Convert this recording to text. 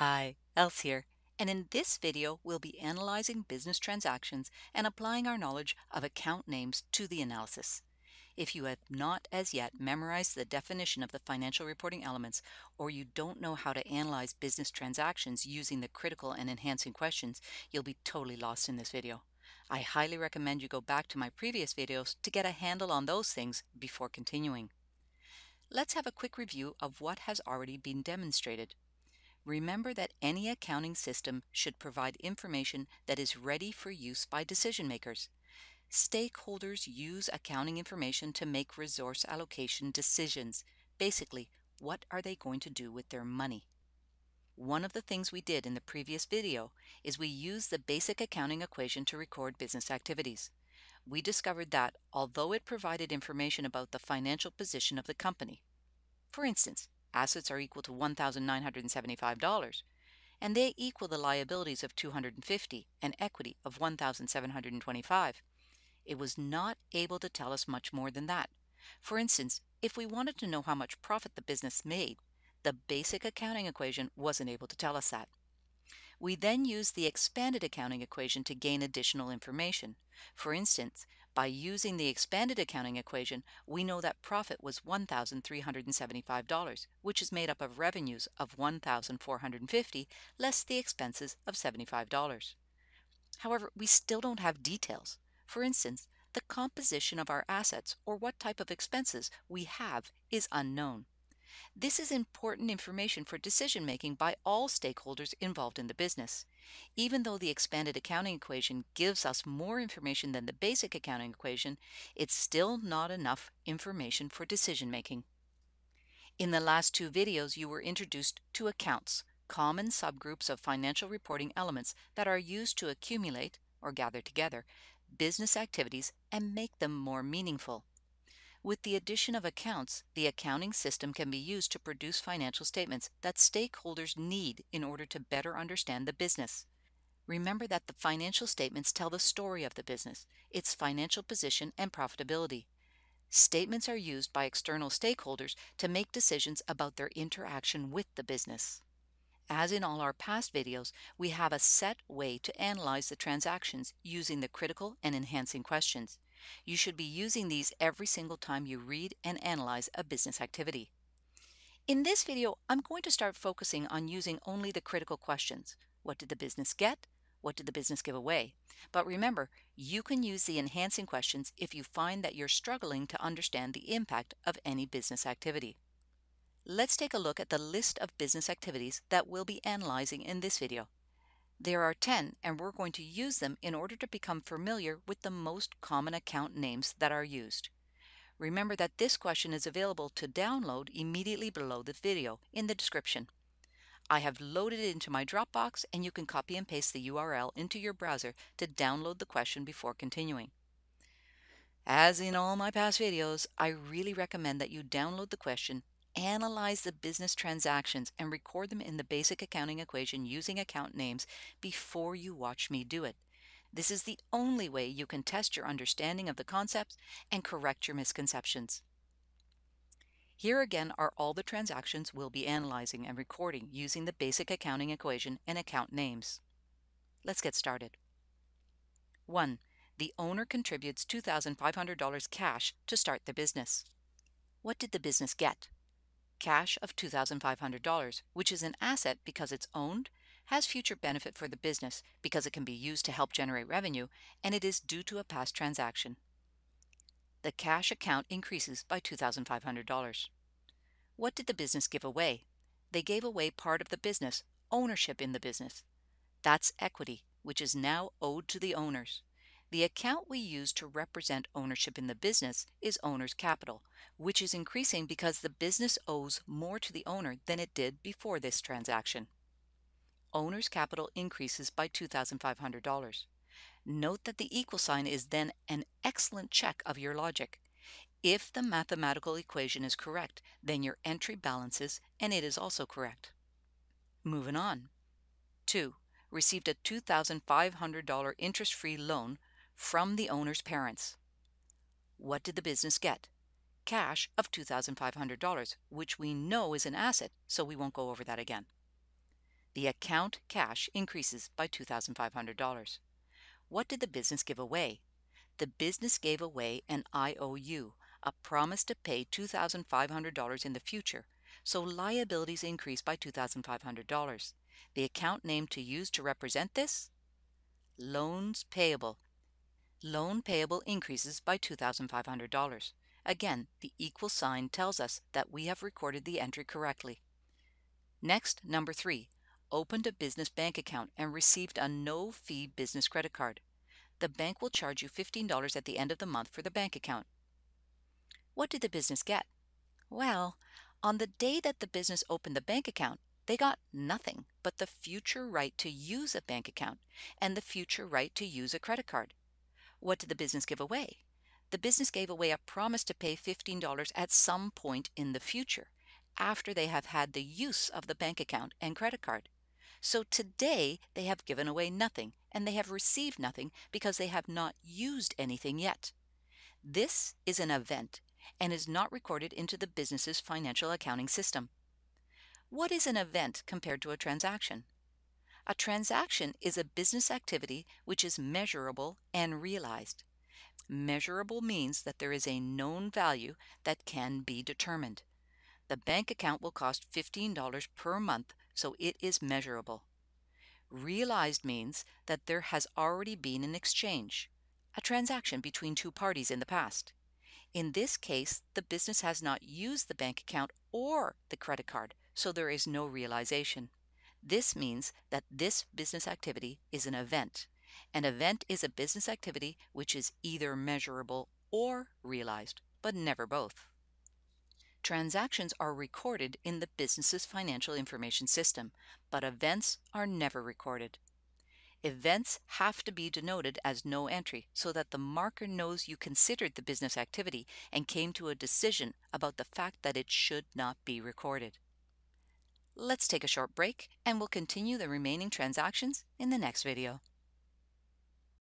Hi, Else here, and in this video we'll be analyzing business transactions and applying our knowledge of account names to the analysis. If you have not as yet memorized the definition of the financial reporting elements, or you don't know how to analyze business transactions using the critical and enhancing questions, you'll be totally lost in this video. I highly recommend you go back to my previous videos to get a handle on those things before continuing. Let's have a quick review of what has already been demonstrated. Remember that any accounting system should provide information that is ready for use by decision makers. Stakeholders use accounting information to make resource allocation decisions. Basically, what are they going to do with their money? One of the things we did in the previous video is we used the basic accounting equation to record business activities. We discovered that although it provided information about the financial position of the company, for instance, assets are equal to $1,975 and they equal the liabilities of 250 and equity of 1,725. It was not able to tell us much more than that. For instance, if we wanted to know how much profit the business made, the basic accounting equation wasn't able to tell us that. We then used the expanded accounting equation to gain additional information. For instance, by using the expanded accounting equation, we know that profit was $1,375, which is made up of revenues of $1,450 less the expenses of $75. However, we still don't have details. For instance, the composition of our assets or what type of expenses we have is unknown. This is important information for decision making by all stakeholders involved in the business. Even though the expanded accounting equation gives us more information than the basic accounting equation, it's still not enough information for decision making. In the last two videos, you were introduced to accounts, common subgroups of financial reporting elements that are used to accumulate, or gather together, business activities and make them more meaningful. With the addition of accounts, the accounting system can be used to produce financial statements that stakeholders need in order to better understand the business. Remember that the financial statements tell the story of the business, its financial position and profitability. Statements are used by external stakeholders to make decisions about their interaction with the business. As in all our past videos, we have a set way to analyze the transactions using the critical and enhancing questions. You should be using these every single time you read and analyze a business activity. In this video, I'm going to start focusing on using only the critical questions. What did the business get? What did the business give away? But remember, you can use the enhancing questions if you find that you're struggling to understand the impact of any business activity. Let's take a look at the list of business activities that we'll be analyzing in this video. There are 10 and we're going to use them in order to become familiar with the most common account names that are used. Remember that this question is available to download immediately below the video in the description. I have loaded it into my Dropbox and you can copy and paste the URL into your browser to download the question before continuing. As in all my past videos, I really recommend that you download the question analyze the business transactions and record them in the basic accounting equation using account names before you watch me do it. This is the only way you can test your understanding of the concepts and correct your misconceptions. Here again are all the transactions we'll be analyzing and recording using the basic accounting equation and account names. Let's get started. 1. The owner contributes $2,500 cash to start the business. What did the business get? Cash of $2,500, which is an asset because it's owned, has future benefit for the business because it can be used to help generate revenue, and it is due to a past transaction. The cash account increases by $2,500. What did the business give away? They gave away part of the business, ownership in the business. That's equity, which is now owed to the owners. The account we use to represent ownership in the business is owner's capital, which is increasing because the business owes more to the owner than it did before this transaction. Owner's capital increases by $2,500. Note that the equal sign is then an excellent check of your logic. If the mathematical equation is correct, then your entry balances and it is also correct. Moving on. 2. Received a $2,500 interest-free loan from the owner's parents. What did the business get? Cash of $2,500, which we know is an asset, so we won't go over that again. The account cash increases by $2,500. What did the business give away? The business gave away an IOU, a promise to pay $2,500 in the future, so liabilities increase by $2,500. The account name to use to represent this? Loans payable. Loan payable increases by $2,500. Again, the equal sign tells us that we have recorded the entry correctly. Next, number three, opened a business bank account and received a no-fee business credit card. The bank will charge you $15 at the end of the month for the bank account. What did the business get? Well, on the day that the business opened the bank account, they got nothing but the future right to use a bank account and the future right to use a credit card. What did the business give away? The business gave away a promise to pay $15 at some point in the future after they have had the use of the bank account and credit card. So today they have given away nothing and they have received nothing because they have not used anything yet. This is an event and is not recorded into the business's financial accounting system. What is an event compared to a transaction? A transaction is a business activity which is measurable and realized. Measurable means that there is a known value that can be determined. The bank account will cost $15 per month, so it is measurable. Realized means that there has already been an exchange, a transaction between two parties in the past. In this case, the business has not used the bank account or the credit card, so there is no realization. This means that this business activity is an event. An event is a business activity which is either measurable or realized, but never both. Transactions are recorded in the business's financial information system, but events are never recorded. Events have to be denoted as no entry so that the marker knows you considered the business activity and came to a decision about the fact that it should not be recorded. Let's take a short break and we'll continue the remaining transactions in the next video.